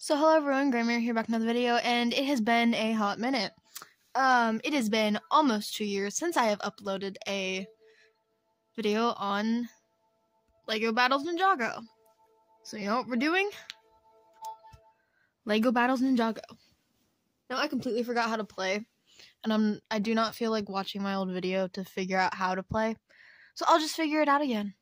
So hello everyone, Grandmarie here back another video, and it has been a hot minute. Um, it has been almost two years since I have uploaded a video on Lego Battles Ninjago. So you know what we're doing? Lego Battles Ninjago. Now I completely forgot how to play, and I'm I do not feel like watching my old video to figure out how to play. So I'll just figure it out again.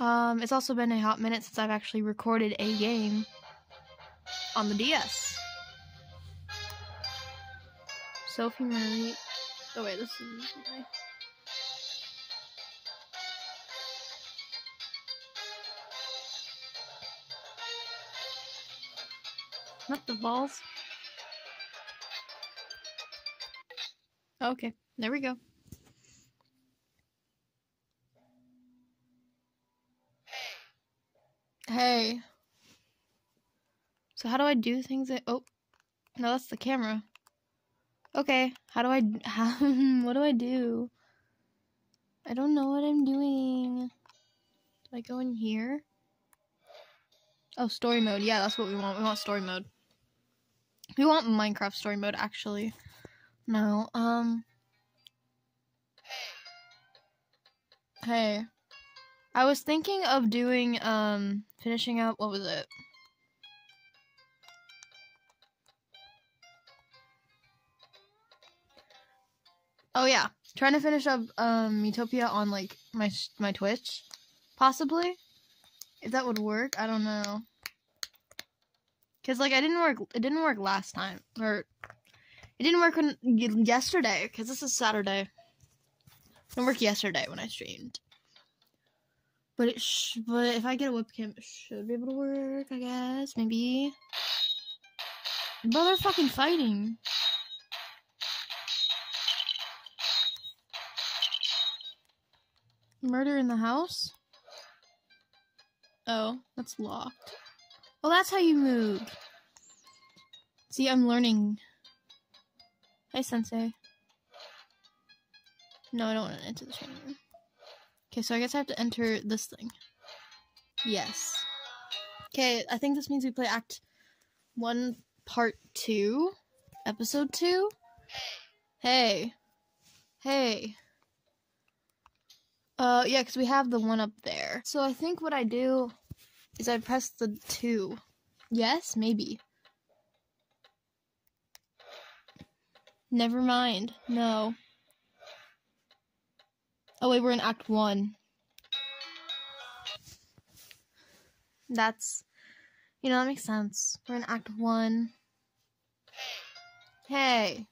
Um, it's also been a hot minute since I've actually recorded a game on the DS. Sophie Marie. Oh wait, this is my. Not the balls. Okay, there we go. Hey. So how do I do things? That, oh, no, that's the camera. Okay, how do I? How? what do I do? I don't know what I'm doing. Do I go in here? Oh, story mode. Yeah, that's what we want. We want story mode. We want Minecraft story mode, actually. No. Um. Hey. I was thinking of doing, um, finishing up, what was it? Oh yeah, trying to finish up, um, Utopia on, like, my, my Twitch, possibly? If that would work, I don't know. Cause, like, I didn't work, it didn't work last time, or, it didn't work when, yesterday, cause this is Saturday. It didn't work yesterday when I streamed. But it sh- but if I get a webcam, it should be able to work, I guess. Maybe. But they're fucking fighting. Murder in the house? Oh, that's locked. Oh, that's how you move. See, I'm learning. Hey, Sensei. No, I don't want to enter the training room. Okay, so I guess I have to enter this thing. Yes. Okay, I think this means we play Act 1, Part 2, Episode 2. Hey. Hey. Uh, yeah, because we have the one up there. So I think what I do is I press the 2. Yes, maybe. Never mind. No. Oh wait, we're in Act 1. That's, you know, that makes sense. We're in Act 1. Hey.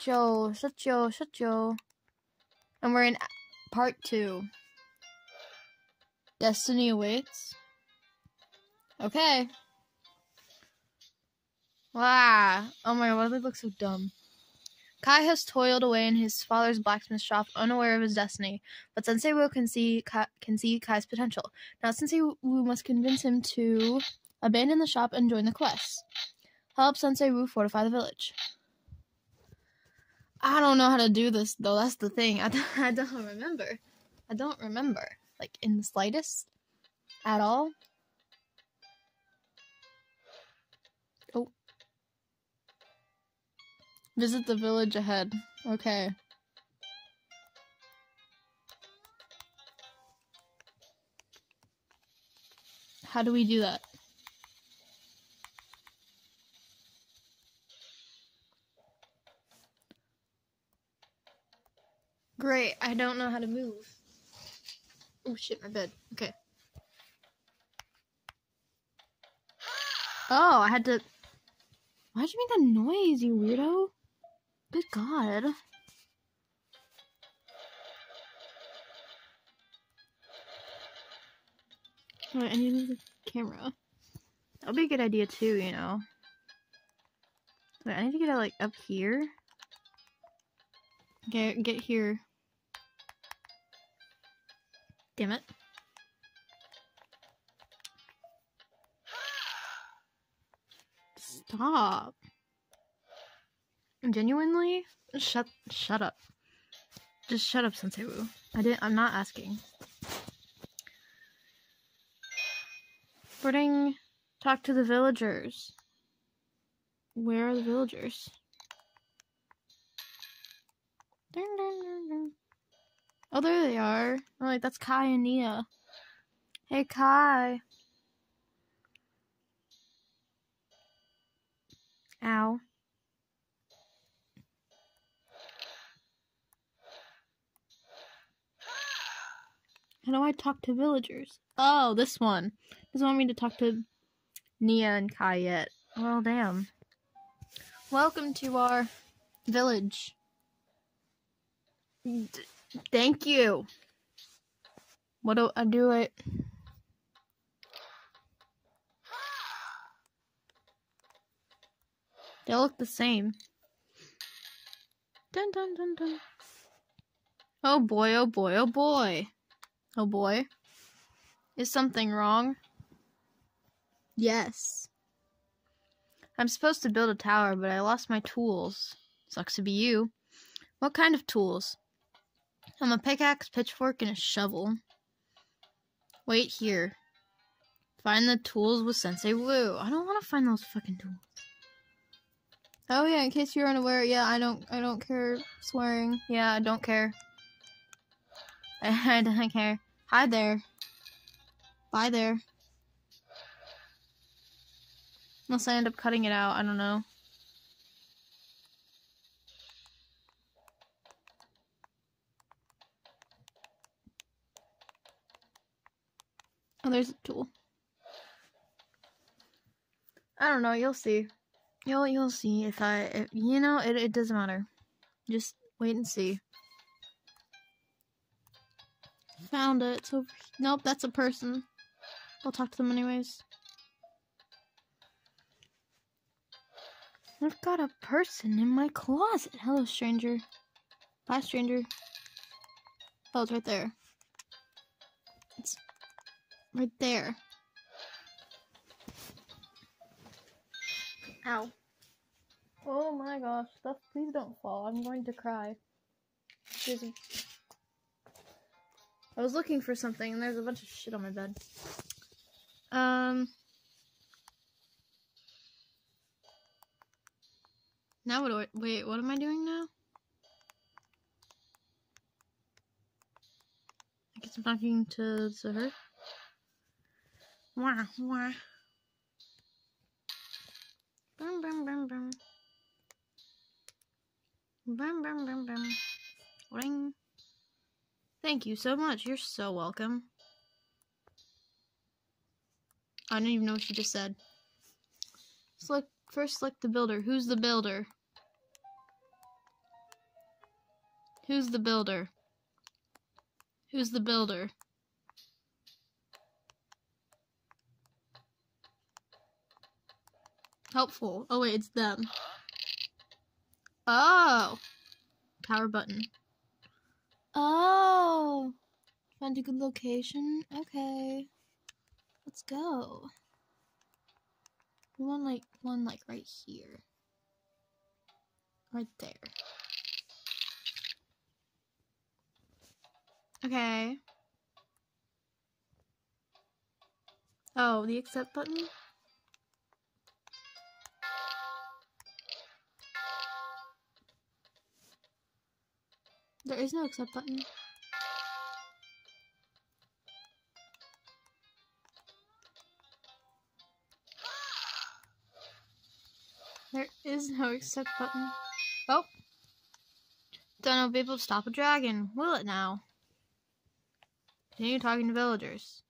Joe, shut Joe, shut Joe. And we're in Part 2. Destiny awaits. Okay. Wow. Oh my god, why do they look so dumb? Kai has toiled away in his father's blacksmith shop, unaware of his destiny, but Sensei Wu can see can see Kai's potential. Now Sensei Wu must convince him to abandon the shop and join the quest. Help Sensei Wu fortify the village. I don't know how to do this though. That's the thing. I don't, I don't remember. I don't remember, like in the slightest, at all. Oh. Visit the village ahead. Okay. How do we do that? Great, I don't know how to move. Oh shit, my bed. Okay. Oh, I had to. Why'd you make that noise, you weirdo? Good God. Wait, I need to move the camera. That'll be a good idea too, you know. Wait, I need to get it like up here. Okay, get here. Damn it. Stop. Genuinely? Shut shut up. Just shut up, Sensei Wu. I didn't I'm not asking. Bring talk to the villagers. Where are the villagers? Dun, dun, dun, dun. Oh, there they are. Oh, like that's Kai and Nya. Hey, Kai. Ow. How do I talk to villagers? Oh, this one. Doesn't want me to talk to Nya and Kai yet. Well, damn. Welcome to our village. D- thank you. What do I do? It. They look the same. Dun dun dun dun. Oh boy, oh boy, oh boy. Oh boy. Is something wrong? Yes. I'm supposed to build a tower, but I lost my tools. Sucks to be you. What kind of tools? I'm a pickaxe, pitchfork, and a shovel. Wait here. Find the tools with Sensei Wu. I don't want to find those fucking tools. Oh yeah, in case you're unaware, yeah, I don't I don't care swearing. Yeah, I don't care. I don't care. Hi there. Bye there. Unless I end up cutting it out, I don't know. Oh, there's a tool. I don't know, you'll see. You'll you'll see if I if, you know it it doesn't matter. Just wait and see. Found it. So nope, that's a person. I'll talk to them anyways. I've got a person in my closet. Hello, stranger. Bye, stranger. Oh, it's right there. It's right there. Ow. Oh my gosh, stuff, please don't fall. I'm going to cry. There's a... I was looking for something and there's a bunch of shit on my bed. Um. Now what do I, wait, what am I doing now? I guess I'm talking to, to her. Wah, wah. Bum, bum, bum, bum. Bum, bum, bum, bum. Ring. Thank you so much. You're so welcome. I don't even know what she just said. Select first select the builder. Who's the builder? Who's the builder? Who's the builder? Helpful. Oh wait, it's them. Oh. Power button. Oh. Find a good location? Okay. Let's go. One like one like right here. Right there. Okay. Oh, the accept button? There is no accept button. There is no accept button. Oh. Don't know be able to stop a dragon, will it now? Continue talking to villagers.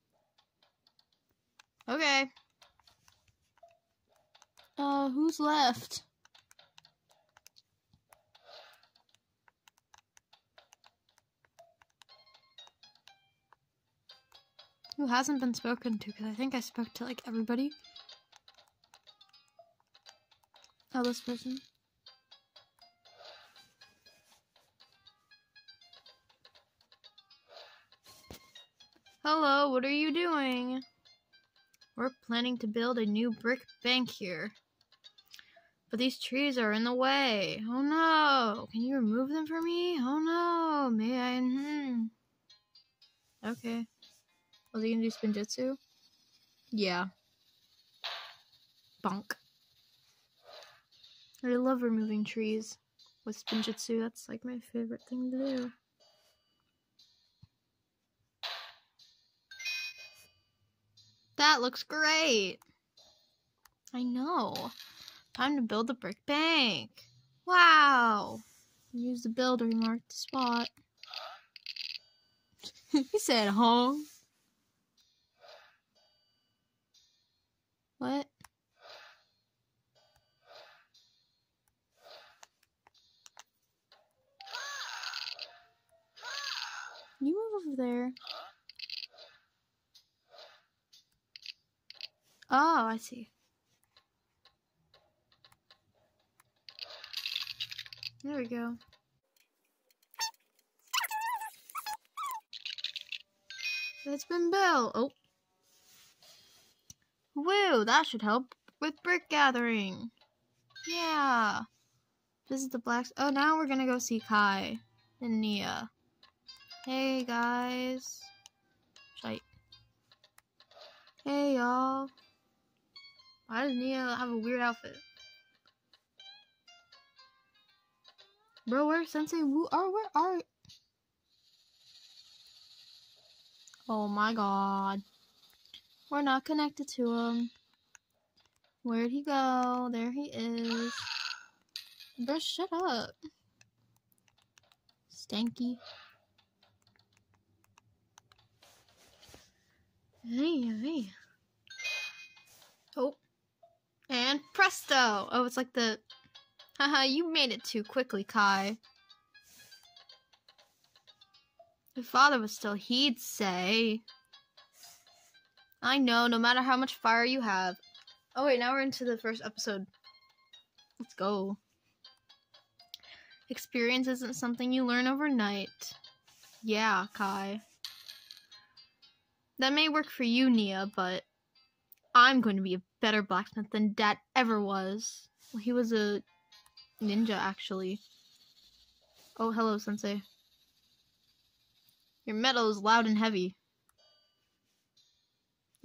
Okay. Uh, who's left? Who hasn't been spoken to? Because I think I spoke to like everybody. Oh, this person. Hello, what are you doing? We're planning to build a new brick bank here. But these trees are in the way. Oh no! Can you remove them for me? Oh no! May I? Hmm. Okay. Was he gonna do spinjitzu? Yeah. Bonk. I love removing trees with Spinjitzu. That's like my favorite thing to do. That looks great. I know. Time to build the brick bank. Wow. Use the builder mark the spot. he said, huh? What? You move over there. Oh, I see. There we go. It's been built. Oh. Woo, that should help with brick gathering. Yeah. This is the blacks. Oh, now we're gonna go see Kai and Nya. Hey, guys. Shite. Hey, y'all. Why does Nya have a weird outfit? Bro, where's Sensei Wu? Oh, where are... Oh my god. We're not connected to him. Where'd he go? There he is. Bro, shut up. Stanky. Hey, hey. Oh. And presto! Oh, it's like the Haha, you made it too quickly, Kai. If father was still, he'd say. I know, no matter how much fire you have. Oh wait, now we're into the first episode. Let's go. Experience isn't something you learn overnight. Yeah, Kai. That may work for you, Nya, but I'm going to be a better blacksmith than Dad ever was. Well, he was a ninja, actually. Oh, hello, Sensei. Your metal is loud and heavy.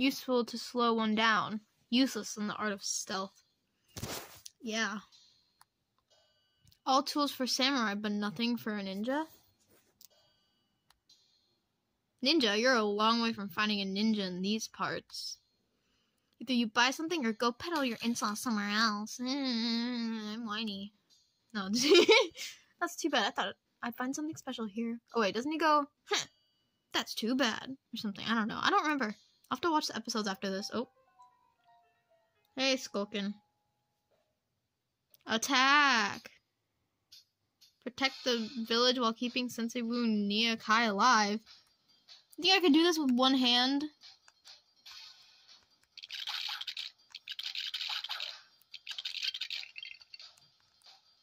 Useful to slow one down. Useless in the art of stealth. Yeah. All tools for samurai, but nothing for a ninja? Ninja, you're a long way from finding a ninja in these parts. Either you buy something or go peddle your insult somewhere else. Mm, I'm whiny. No, that's too bad. I thought I'd find something special here. Oh wait, doesn't he go? Huh, that's too bad or something. I don't know. I don't remember. I'll have to watch the episodes after this. Oh, hey, Skulkin. Attack! Protect the village while keeping Sensei Wu Nya Kai alive. You think I could do this with one hand?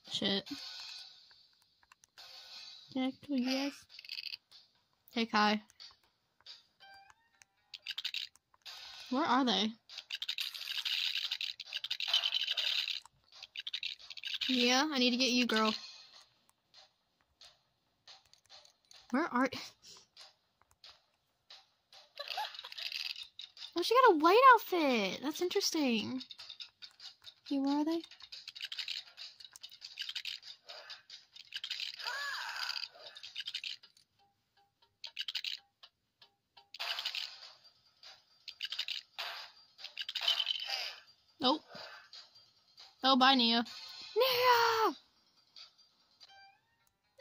shit. Connect with you guys. Hey Kai. Where are they? Yeah, I need to get you, girl. Where are... Oh, she got a white outfit. That's interesting. Okay, where are they? Oh, bye, Nya. Nya!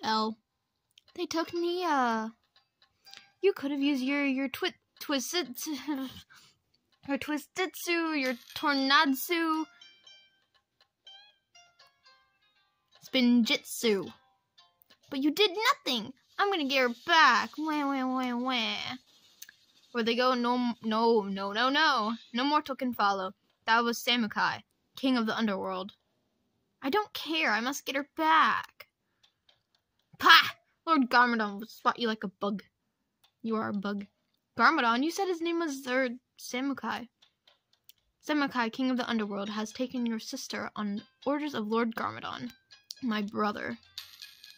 L. They took Nya. You could have used your your twi twisted your twistitsu, your tornadsu, spinjitzu. But you did nothing. I'm gonna get her back. Wah wah wah wah. Where they go, no, no, no, no, no. No mortal can follow. That was Samukai king of the underworld. I don't care. I must get her back. Pah! Lord Garmadon will spot you like a bug. You are a bug. Garmadon, you said his name was Third Samukai. Samukai, king of the underworld, has taken your sister on orders of Lord Garmadon, my brother.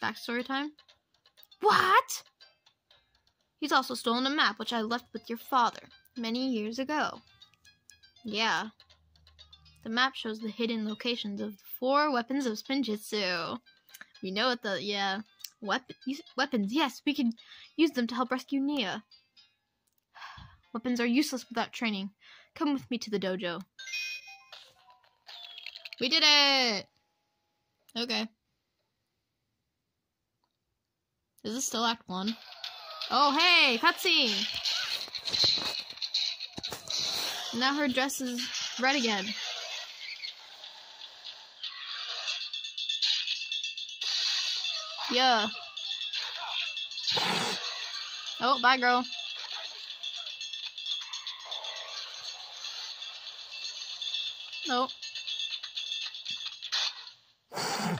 Backstory time? What? He's also stolen a map which I left with your father many years ago. Yeah, The map shows the hidden locations of the four weapons of Spinjitzu. We know what the yeah weapon weapons. Yes, we can use them to help rescue Nya. Weapons are useless without training. Come with me to the dojo. We did it! Okay. Is this still Act 1? Oh, hey! Cutscene! Now her dress is red again. Yeah. Oh, bye, girl. Nope. Oh.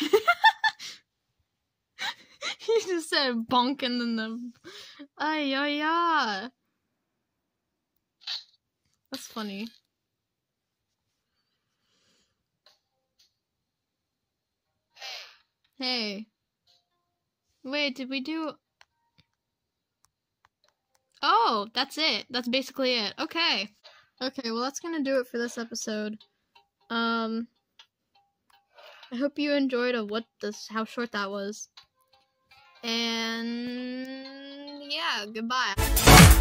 he just said bonk and then the. Ay, ay, ay. That's funny. Hey. Wait, did we do... Oh, that's it. That's basically it. Okay. Okay, well that's gonna do it for this episode. Um... I hope you enjoyed of what this how short that was. And yeah, goodbye.